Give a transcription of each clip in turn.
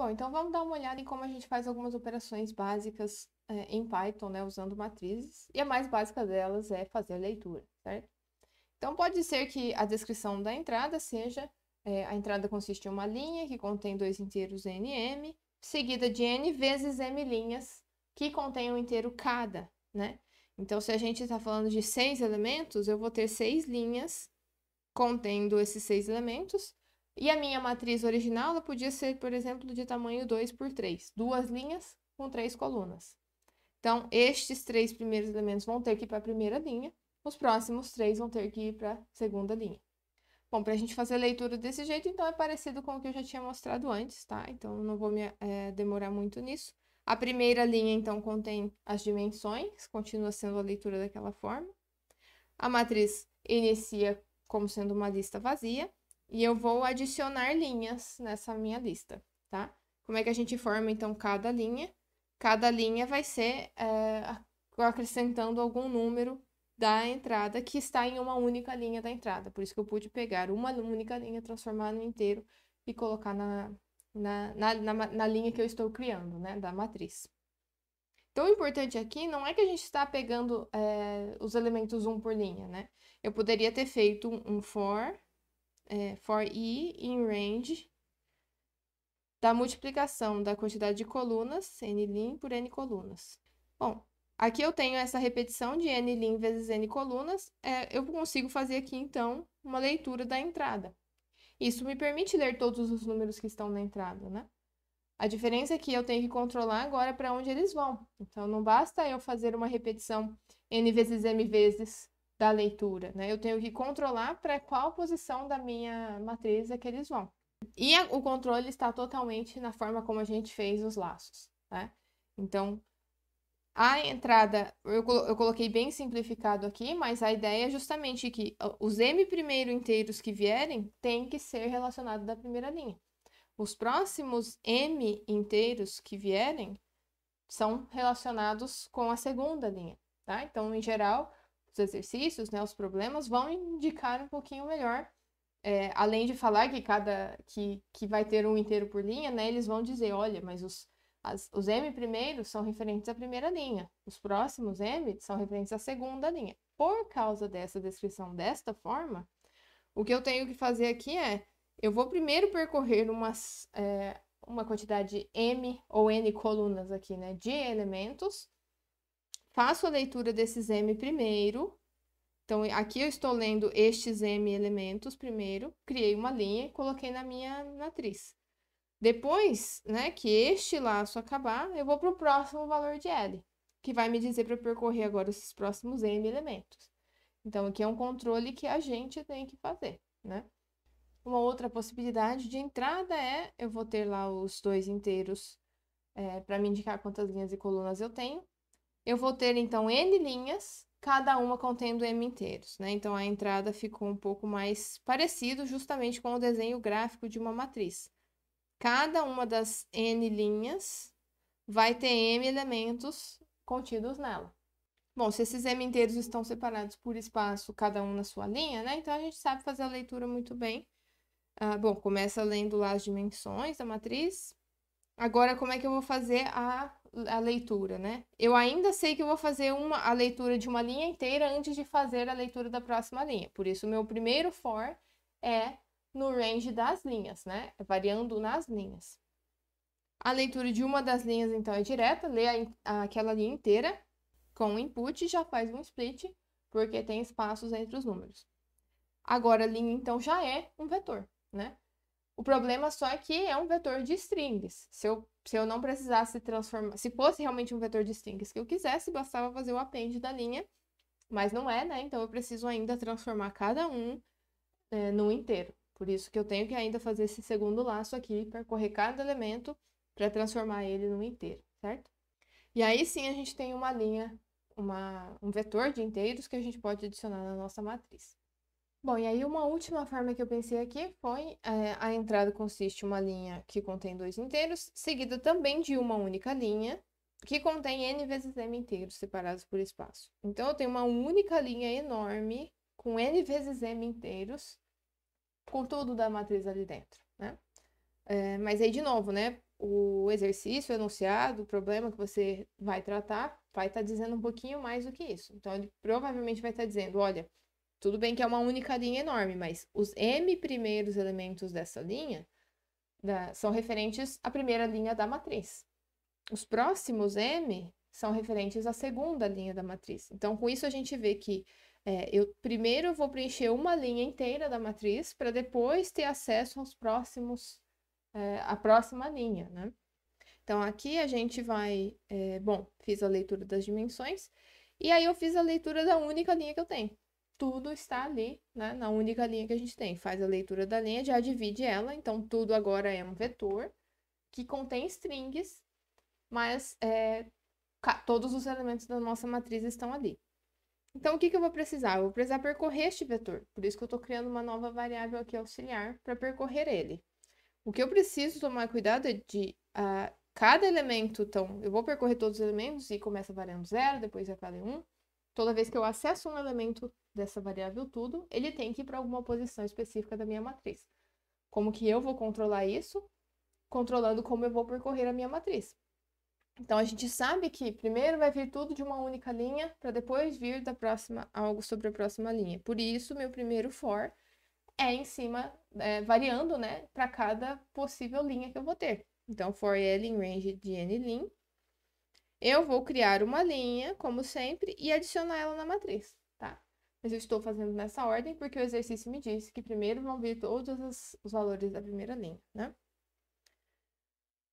Bom, então vamos dar uma olhada em como a gente faz algumas operações básicas é, em Python, né, usando matrizes. E a mais básica delas é fazer a leitura, certo? Então pode ser que a descrição da entrada seja é, a entrada consiste em uma linha que contém dois inteiros nm, seguida de n vezes m linhas que contém um inteiro cada, né? Então, se a gente está falando de seis elementos, eu vou ter seis linhas contendo esses seis elementos. E a minha matriz original ela podia ser, por exemplo, de tamanho 2 por 3. Duas linhas com três colunas. Então, estes três primeiros elementos vão ter que ir para a primeira linha, os próximos três vão ter que ir para a segunda linha. Bom, para a gente fazer a leitura desse jeito, então é parecido com o que eu já tinha mostrado antes, tá? Então, não vou me é, demorar muito nisso. A primeira linha, então, contém as dimensões, continua sendo a leitura daquela forma. A matriz inicia como sendo uma lista vazia, e eu vou adicionar linhas nessa minha lista, tá? Como é que a gente forma, então, cada linha? Cada linha vai ser é, acrescentando algum número da entrada que está em uma única linha da entrada. Por isso que eu pude pegar uma única linha, transformar no inteiro e colocar na, na, na, na, na linha que eu estou criando, né, da matriz. Então, o importante aqui não é que a gente está pegando é, os elementos um por linha, né? Eu poderia ter feito um for, é, for i in range da multiplicação da quantidade de colunas, n lim por n colunas. Bom, Aqui eu tenho essa repetição de n lim vezes n colunas. É, eu consigo fazer aqui, então, uma leitura da entrada. Isso me permite ler todos os números que estão na entrada, né? A diferença é que eu tenho que controlar agora para onde eles vão. Então, não basta eu fazer uma repetição n vezes m vezes da leitura, né? Eu tenho que controlar para qual posição da minha matriz é que eles vão. E a, o controle está totalmente na forma como a gente fez os laços, né? Então, a entrada, eu, eu coloquei bem simplificado aqui, mas a ideia é justamente que os M primeiro inteiros que vierem têm que ser relacionados da primeira linha. Os próximos M inteiros que vierem são relacionados com a segunda linha, tá? Então, em geral, os exercícios, né, os problemas vão indicar um pouquinho melhor. É, além de falar que cada que, que vai ter um inteiro por linha, né, eles vão dizer, olha, mas os as, os M primeiros são referentes à primeira linha, os próximos M são referentes à segunda linha. Por causa dessa descrição desta forma, o que eu tenho que fazer aqui é, eu vou primeiro percorrer umas, é, uma quantidade M ou N colunas aqui, né, de elementos, faço a leitura desses M primeiro, então aqui eu estou lendo estes M elementos primeiro, criei uma linha e coloquei na minha matriz. Depois, né, que este laço acabar, eu vou para o próximo valor de L, que vai me dizer para percorrer agora esses próximos M elementos. Então, aqui é um controle que a gente tem que fazer, né? Uma outra possibilidade de entrada é, eu vou ter lá os dois inteiros é, para me indicar quantas linhas e colunas eu tenho. Eu vou ter, então, N linhas, cada uma contendo M inteiros, né? Então, a entrada ficou um pouco mais parecido justamente com o desenho gráfico de uma matriz. Cada uma das n linhas vai ter m elementos contidos nela. Bom, se esses m inteiros estão separados por espaço, cada um na sua linha, né? Então a gente sabe fazer a leitura muito bem. Ah, bom, começa lendo lá as dimensões da matriz. Agora, como é que eu vou fazer a, a leitura, né? Eu ainda sei que vou fazer uma, a leitura de uma linha inteira antes de fazer a leitura da próxima linha. Por isso, meu primeiro for é no range das linhas, né? É variando nas linhas. A leitura de uma das linhas, então, é direta, lê a, aquela linha inteira com input e já faz um split, porque tem espaços entre os números. Agora, a linha, então, já é um vetor, né? O problema só é que é um vetor de strings. Se eu, se eu não precisasse transformar, se fosse realmente um vetor de strings que eu quisesse, bastava fazer o append da linha, mas não é, né? Então eu preciso ainda transformar cada um é, no inteiro. Por isso que eu tenho que ainda fazer esse segundo laço aqui, percorrer cada elemento para transformar ele no inteiro, certo? E aí sim a gente tem uma linha, uma, um vetor de inteiros que a gente pode adicionar na nossa matriz. Bom, e aí uma última forma que eu pensei aqui foi é, a entrada consiste em uma linha que contém dois inteiros, seguida também de uma única linha que contém n vezes m inteiros separados por espaço. Então eu tenho uma única linha enorme com n vezes m inteiros com tudo da matriz ali dentro, né? É, mas aí, de novo, né? o exercício, o enunciado, o problema que você vai tratar, vai estar tá dizendo um pouquinho mais do que isso. Então, ele provavelmente vai estar tá dizendo: olha, tudo bem que é uma única linha enorme, mas os M primeiros elementos dessa linha da, são referentes à primeira linha da matriz. Os próximos M são referentes à segunda linha da matriz. Então, com isso, a gente vê que é, eu primeiro vou preencher uma linha inteira da matriz para depois ter acesso aos próximos, é, à próxima linha, né? Então, aqui a gente vai, é, bom, fiz a leitura das dimensões, e aí eu fiz a leitura da única linha que eu tenho. Tudo está ali, né, na única linha que a gente tem. Faz a leitura da linha, já divide ela, então tudo agora é um vetor que contém strings, mas é, todos os elementos da nossa matriz estão ali. Então, o que, que eu vou precisar? Eu vou precisar percorrer este vetor. Por isso que eu estou criando uma nova variável aqui auxiliar para percorrer ele. O que eu preciso tomar cuidado é de uh, cada elemento, então, eu vou percorrer todos os elementos e começa variando zero, depois é cada um. Toda vez que eu acesso um elemento dessa variável tudo, ele tem que ir para alguma posição específica da minha matriz. Como que eu vou controlar isso? Controlando como eu vou percorrer a minha matriz. Então a gente sabe que primeiro vai vir tudo de uma única linha para depois vir da próxima algo sobre a próxima linha. Por isso meu primeiro for é em cima é, variando, né, para cada possível linha que eu vou ter. Então for l em range de n lin. Eu vou criar uma linha, como sempre, e adicionar ela na matriz, tá? Mas eu estou fazendo nessa ordem porque o exercício me disse que primeiro vão vir todos os valores da primeira linha, né?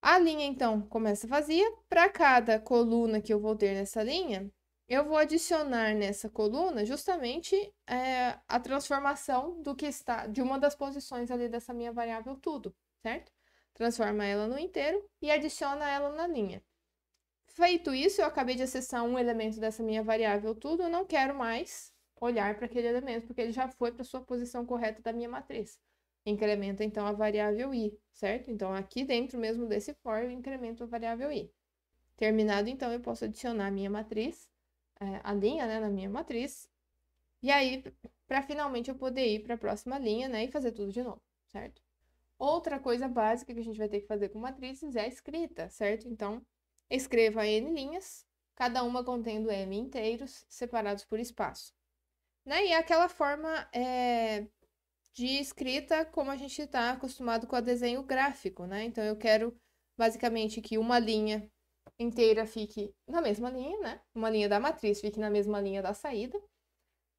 A linha, então, começa vazia. Para cada coluna que eu vou ter nessa linha, eu vou adicionar nessa coluna justamente é, a transformação do que está de uma das posições ali dessa minha variável tudo, certo? Transforma ela no inteiro e adiciona ela na linha. Feito isso, eu acabei de acessar um elemento dessa minha variável tudo, eu não quero mais olhar para aquele elemento, porque ele já foi para sua posição correta da minha matriz incrementa então a variável i, certo? Então, aqui dentro mesmo desse for, eu incremento a variável i. Terminado, então, eu posso adicionar a minha matriz, é, a linha, né, na minha matriz, e aí, para finalmente eu poder ir para a próxima linha, né, e fazer tudo de novo, certo? Outra coisa básica que a gente vai ter que fazer com matrizes é a escrita, certo? Então, escreva n linhas, cada uma contendo m inteiros, separados por espaço. Né? E aquela forma é, de escrita como a gente está acostumado com o desenho gráfico, né? Então eu quero basicamente que uma linha inteira fique na mesma linha, né? Uma linha da matriz fique na mesma linha da saída.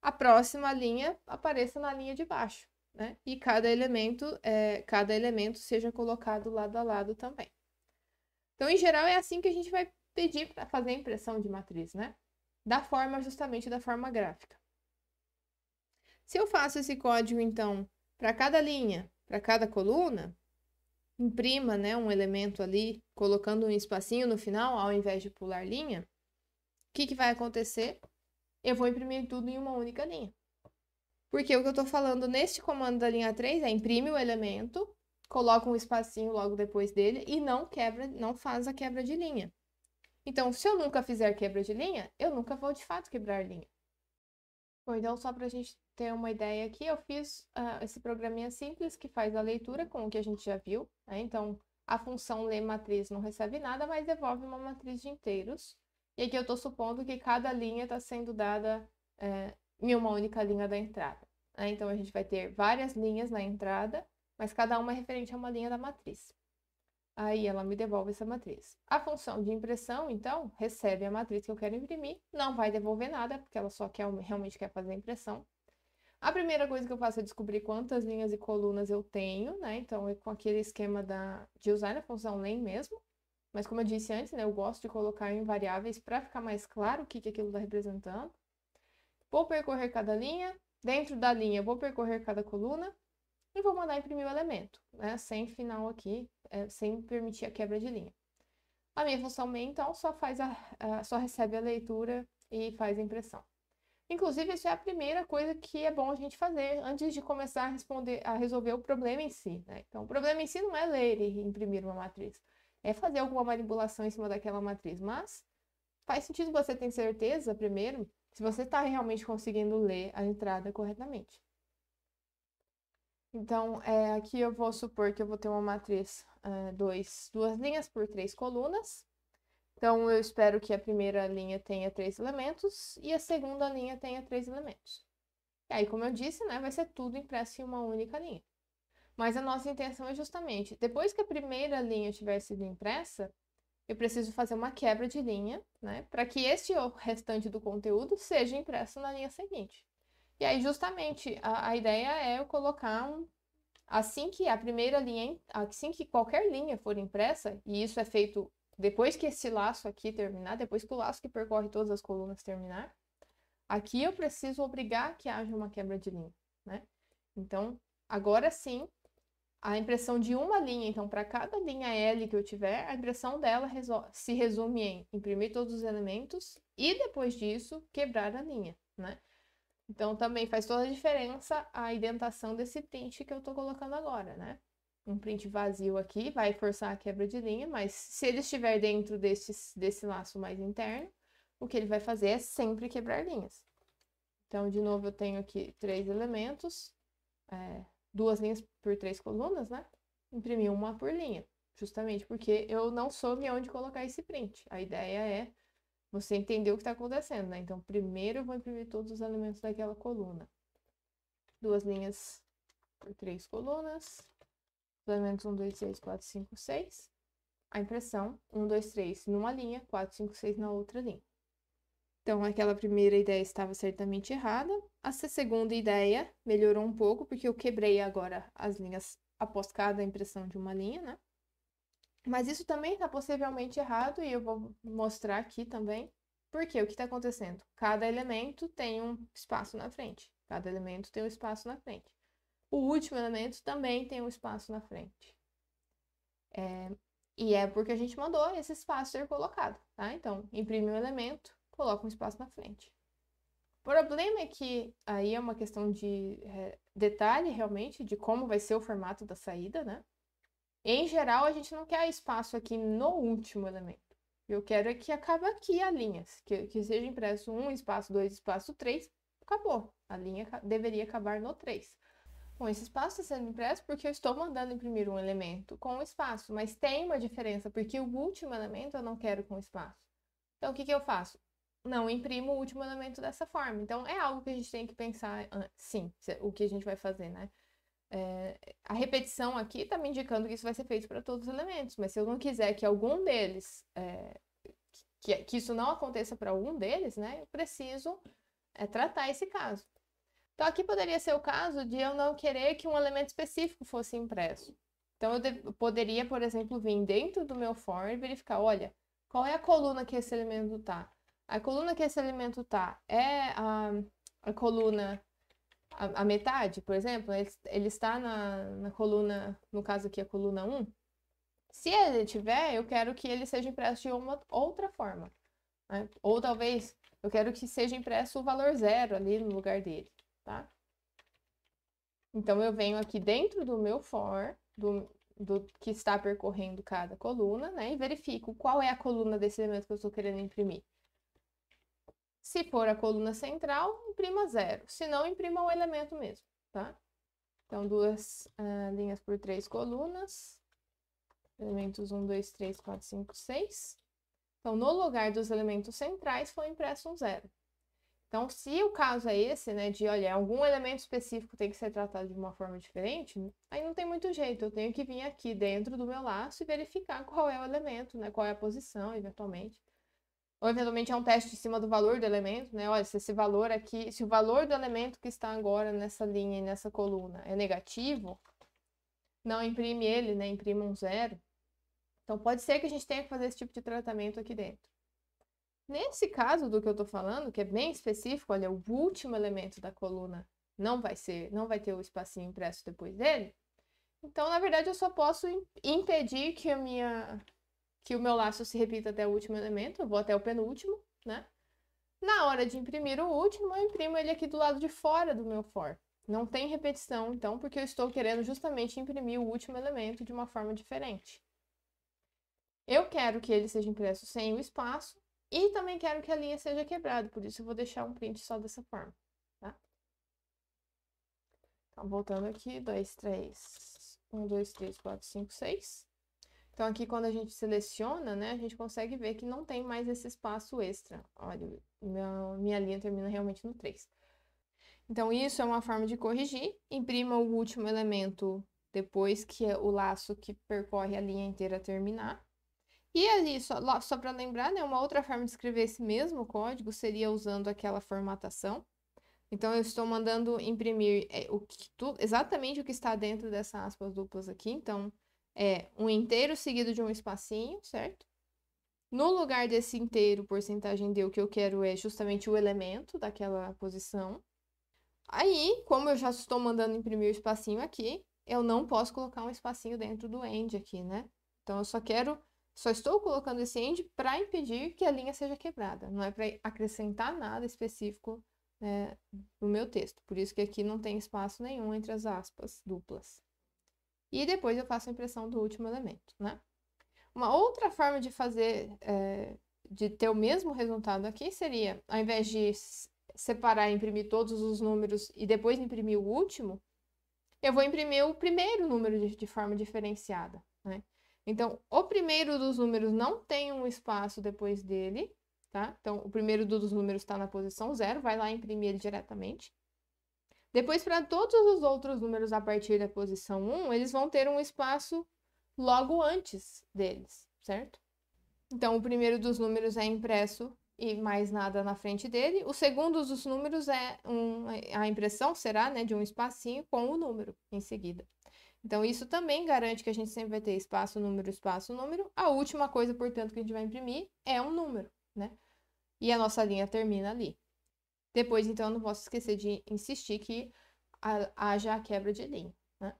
A próxima linha apareça na linha de baixo, né? E cada elemento, é, cada elemento seja colocado lado a lado também. Então, em geral, é assim que a gente vai pedir para fazer a impressão de matriz, né? Da forma, justamente da forma gráfica. Se eu faço esse código, então, para cada linha, para cada coluna, imprima né, um elemento ali, colocando um espacinho no final, ao invés de pular linha, o que, que vai acontecer? Eu vou imprimir tudo em uma única linha. Porque o que eu estou falando neste comando da linha 3 é imprime o elemento, coloca um espacinho logo depois dele e não quebra, não faz a quebra de linha. Então, se eu nunca fizer quebra de linha, eu nunca vou de fato quebrar linha. Bom, então só para a gente ter uma ideia aqui, eu fiz uh, esse programinha simples que faz a leitura com o que a gente já viu. Né? Então, a função lê matriz não recebe nada, mas devolve uma matriz de inteiros. E aqui eu estou supondo que cada linha está sendo dada é, em uma única linha da entrada. Né? Então, a gente vai ter várias linhas na entrada, mas cada uma é referente a uma linha da matriz. Aí ela me devolve essa matriz. A função de impressão, então, recebe a matriz que eu quero imprimir, não vai devolver nada, porque ela só quer, realmente quer fazer a impressão. A primeira coisa que eu faço é descobrir quantas linhas e colunas eu tenho, né? Então, é com aquele esquema da, de usar a função len mesmo. Mas como eu disse antes, né, eu gosto de colocar em variáveis para ficar mais claro o que, que aquilo está representando. Vou percorrer cada linha. Dentro da linha, vou percorrer cada coluna e vou mandar imprimir o elemento, né? Sem final aqui, é, sem permitir a quebra de linha. A minha função main, então, só, faz a, a, só recebe a leitura e faz a impressão. Inclusive, isso é a primeira coisa que é bom a gente fazer antes de começar a responder, a resolver o problema em si. Né? Então, o problema em si não é ler e imprimir uma matriz, é fazer alguma manipulação em cima daquela matriz. Mas faz sentido você ter certeza, primeiro, se você está realmente conseguindo ler a entrada corretamente. Então, é, aqui eu vou supor que eu vou ter uma matriz dois, duas linhas por três colunas. Então, eu espero que a primeira linha tenha três elementos e a segunda linha tenha três elementos. E aí, como eu disse, né, vai ser tudo impresso em uma única linha. Mas a nossa intenção é justamente, depois que a primeira linha tiver sido impressa, eu preciso fazer uma quebra de linha, né, para que este restante do conteúdo seja impresso na linha seguinte. E aí, justamente, a, a ideia é eu colocar um. Assim que a primeira linha, assim que qualquer linha for impressa, e isso é feito depois que esse laço aqui terminar, depois que o laço que percorre todas as colunas terminar, aqui eu preciso obrigar que haja uma quebra de linha, né? Então, agora sim, a impressão de uma linha, então, para cada linha L que eu tiver, a impressão dela se resume em imprimir todos os elementos e, depois disso, quebrar a linha, né? Então, também faz toda a diferença a indentação desse print que eu estou colocando agora, né? Um print vazio aqui vai forçar a quebra de linha, mas se ele estiver dentro desse, desse laço mais interno, o que ele vai fazer é sempre quebrar linhas. Então, de novo, eu tenho aqui três elementos, é, duas linhas por três colunas, né? Imprimi uma por linha, justamente porque eu não soube onde colocar esse print. A ideia é você entender o que está acontecendo, né? Então, primeiro eu vou imprimir todos os elementos daquela coluna. Duas linhas por três colunas. Elementos 1, 2, 3, 4, 5, 6. A impressão, 1, 2, 3 numa linha, 4, 5, 6 na outra linha. Então, aquela primeira ideia estava certamente errada. A segunda ideia melhorou um pouco, porque eu quebrei agora as linhas após cada impressão de uma linha, né? Mas isso também está possivelmente errado e eu vou mostrar aqui também. Porque o que está acontecendo? Cada elemento tem um espaço na frente. Cada elemento tem um espaço na frente. O último elemento também tem um espaço na frente. É, e é porque a gente mandou esse espaço ser colocado, tá? Então, imprime um elemento, coloca um espaço na frente. O problema é que aí é uma questão de é, detalhe, realmente, de como vai ser o formato da saída, né? Em geral, a gente não quer espaço aqui no último elemento. Eu quero é que acabe aqui a linha. Que, que seja impresso um espaço, dois espaço, três, acabou. A linha deveria acabar no três. Bom, esse espaço está sendo impresso porque eu estou mandando imprimir um elemento com espaço, mas tem uma diferença, porque o último elemento eu não quero com espaço. Então, o que, que eu faço? Não imprimo o último elemento dessa forma. Então, é algo que a gente tem que pensar, sim, o que a gente vai fazer, né? É, a repetição aqui está me indicando que isso vai ser feito para todos os elementos, mas se eu não quiser que algum deles, é, que, que, isso não aconteça para algum deles, né, eu preciso é, tratar esse caso. Então, aqui poderia ser o caso de eu não querer que um elemento específico fosse impresso. Então, eu poderia, por exemplo, vir dentro do meu for e verificar, olha, qual é a coluna que esse elemento está? A coluna que esse elemento está é a, a coluna a, a metade, por exemplo, ele, ele está na, na coluna, no caso aqui, a coluna 1. Se ele tiver, eu quero que ele seja impresso de uma outra forma. Né? Ou talvez eu quero que seja impresso o valor zero ali no lugar dele, tá? Então, eu venho aqui dentro do meu for, do, do que está percorrendo cada coluna, né? E verifico qual é a coluna desse elemento que eu estou querendo imprimir. Se for a coluna central, imprima zero. Se não, imprima o elemento mesmo, tá? Então, duas uh, linhas por três colunas. Elementos 1, 2, 3, 4, 5, 6. Então, no lugar dos elementos centrais, foi impresso um zero. Então, se o caso é esse, né, de, olha, algum elemento específico tem que ser tratado de uma forma diferente, aí não tem muito jeito. Eu tenho que vir aqui dentro do meu laço e verificar qual é o elemento, né, qual é a posição, eventualmente. Ou eventualmente é um teste em cima do valor do elemento, né? Olha, se esse valor aqui, se o valor do elemento que está agora nessa linha e nessa coluna é negativo, não imprime ele, né? Imprima um zero. Então pode ser que a gente tenha que fazer esse tipo de tratamento aqui dentro. Nesse caso do que eu estou falando, que é bem específico, olha, o último elemento da coluna não vai ser, não vai ter o espacinho impresso depois dele. Então, na verdade, eu só posso impedir que a minha que o meu laço se repita até o último elemento, eu vou até o penúltimo, né? Na hora de imprimir o último, eu imprimo ele aqui do lado de fora do meu for. Não tem repetição, então, porque eu estou querendo justamente imprimir o último elemento de uma forma diferente. Eu quero que ele seja impresso sem o espaço e também quero que a linha seja quebrada, por isso eu vou deixar um print só dessa forma, tá? Então, voltando aqui, 2, 3, 1, 2, 3, 4, 5, 6. Então, aqui quando a gente seleciona, né, a gente consegue ver que não tem mais esse espaço extra. Olha, minha, linha termina realmente no 3. Então, isso é uma forma de corrigir. Imprima o último elemento depois que é o laço que percorre a linha inteira terminar. E ali, só, só para lembrar, né, uma outra forma de escrever esse mesmo código seria usando aquela formatação. Então, eu estou mandando imprimir é, o que, tu, exatamente o que está dentro dessas aspas duplas aqui. Então, é um inteiro seguido de um espacinho, certo? No lugar desse inteiro, porcentagem D, o que eu quero é justamente o elemento daquela posição. Aí, como eu já estou mandando imprimir o espacinho aqui, eu não posso colocar um espacinho dentro do end aqui, né? Então, eu só quero, só estou colocando esse end para impedir que a linha seja quebrada. Não é para acrescentar nada específico né, no meu texto. Por isso que aqui não tem espaço nenhum entre as aspas duplas. E depois eu faço a impressão do último elemento, né? Uma outra forma de fazer, é, de ter o mesmo resultado aqui seria, ao invés de separar e imprimir todos os números e depois imprimir o último, eu vou imprimir o primeiro número de, de forma diferenciada, né? Então, o primeiro dos números não tem um espaço depois dele, tá? Então, o primeiro dos números está na posição zero, vai lá imprimir ele diretamente. Depois, para todos os outros números a partir da posição 1, eles vão ter um espaço logo antes deles, certo? Então, o primeiro dos números é impresso e mais nada na frente dele. O segundo dos números é um, a impressão será né, de um espacinho com o número em seguida. Então, isso também garante que a gente sempre vai ter espaço, número, espaço, número. A última coisa, portanto, que a gente vai imprimir é um número, né? E a nossa linha termina ali. Depois, então, eu não posso esquecer de insistir que haja a quebra de linha, né?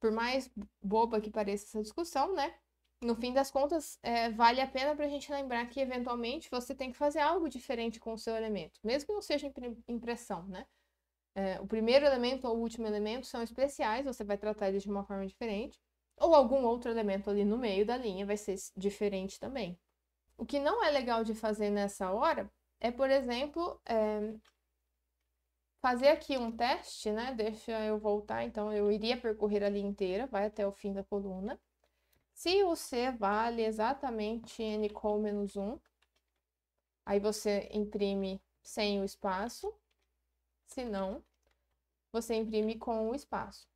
Por mais boba que pareça essa discussão, né? No fim das contas, é, vale a pena para a gente lembrar que, eventualmente, você tem que fazer algo diferente com o seu elemento, mesmo que não seja impressão, né? É, o primeiro elemento ou o último elemento são especiais, você vai tratar eles de uma forma diferente, ou algum outro elemento ali no meio da linha vai ser diferente também. O que não é legal de fazer nessa hora é, por exemplo, é, fazer aqui um teste, né? Deixa eu voltar, então eu iria percorrer a linha inteira, vai até o fim da coluna. Se o C vale exatamente n com menos 1, aí você imprime sem o espaço. Se não, você imprime com o espaço.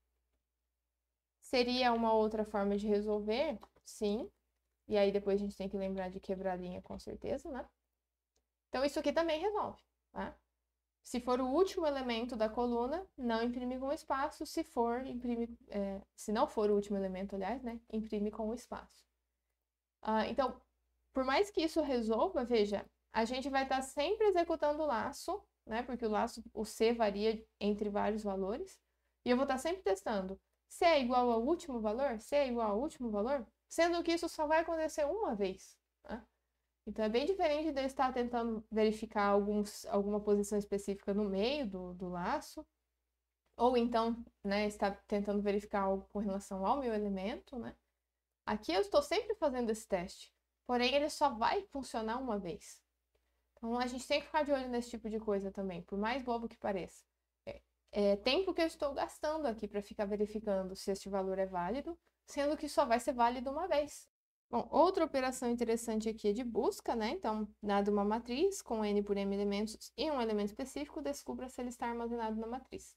Seria uma outra forma de resolver? Sim. E aí depois a gente tem que lembrar de quebrar a linha com certeza, né? Então, isso aqui também resolve, tá? Se for o último elemento da coluna, não imprime com espaço. Se for, imprime. É, se não for o último elemento, aliás, né? Imprime com o espaço. Ah, então, por mais que isso resolva, veja, a gente vai estar tá sempre executando o laço, né? Porque o laço, o C varia entre vários valores. E eu vou estar tá sempre testando. C é igual ao último valor? C é igual ao último valor? Sendo que isso só vai acontecer uma vez. Né? Então é bem diferente de eu estar tentando verificar alguns, alguma posição específica no meio do, do laço, ou então, né, estar tentando verificar algo com relação ao meu elemento, né? Aqui eu estou sempre fazendo esse teste, porém ele só vai funcionar uma vez. Então a gente tem que ficar de olho nesse tipo de coisa também, por mais bobo que pareça. É, é tempo que eu estou gastando aqui para ficar verificando se este valor é válido, sendo que só vai ser válido uma vez. Bom, outra operação interessante aqui é de busca, né? Então, dada uma matriz com n por m elementos e um elemento específico, descubra se ele está armazenado na matriz.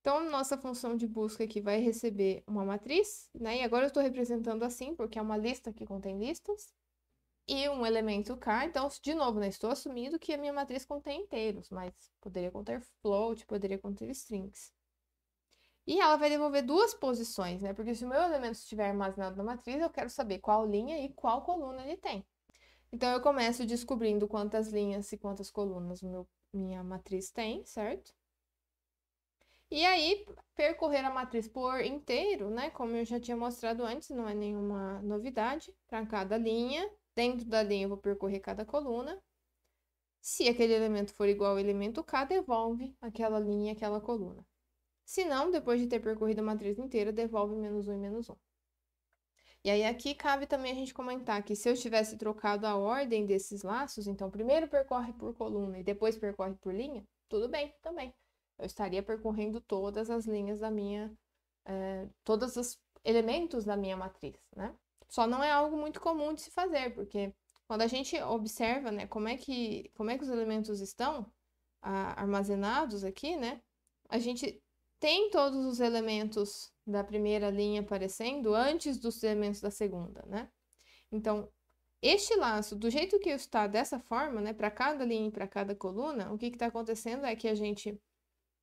Então, nossa função de busca aqui vai receber uma matriz, né? E agora eu estou representando assim, porque é uma lista que contém listas. E um elemento k, então, de novo, né? Estou assumindo que a minha matriz contém inteiros, mas poderia conter float, poderia conter strings. E ela vai devolver duas posições, né? Porque se o meu elemento estiver armazenado na matriz, eu quero saber qual linha e qual coluna ele tem. Então, eu começo descobrindo quantas linhas e quantas colunas meu, minha matriz tem, certo? E aí, percorrer a matriz por inteiro, né? Como eu já tinha mostrado antes, não é nenhuma novidade. Para cada linha, dentro da linha eu vou percorrer cada coluna. Se aquele elemento for igual ao elemento K, devolve aquela linha e aquela coluna. Se não, depois de ter percorrido a matriz inteira, devolve menos 1 e menos 1. E aí aqui cabe também a gente comentar que se eu tivesse trocado a ordem desses laços, então primeiro percorre por coluna e depois percorre por linha, tudo bem também. Eu estaria percorrendo todas as linhas da minha, é, todos os elementos da minha matriz, né? Só não é algo muito comum de se fazer, porque quando a gente observa, né, como é que, como é que os elementos estão a, armazenados aqui, né? A gente tem todos os elementos da primeira linha aparecendo antes dos elementos da segunda, né? Então, este laço, do jeito que está dessa forma, né, para cada linha e para cada coluna, o que está acontecendo é que a gente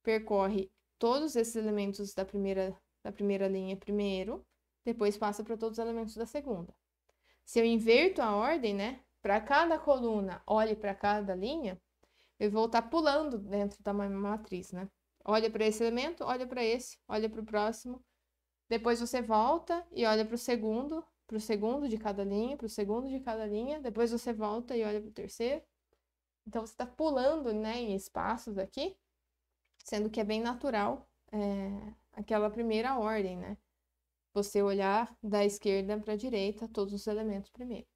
percorre todos esses elementos da primeira, da primeira linha primeiro, depois passa para todos os elementos da segunda. Se eu inverto a ordem, né, para cada coluna, olhe para cada linha, eu vou estar tá pulando dentro da mesma matriz, né? Olha para esse elemento, olha para esse, olha para o próximo. Depois você volta e olha para o segundo, para o segundo de cada linha, para o segundo de cada linha, depois você volta e olha para o terceiro. Então você está pulando né, em espaços aqui, sendo que é bem natural é, aquela primeira ordem, né? Você olhar da esquerda para a direita todos os elementos primeiro.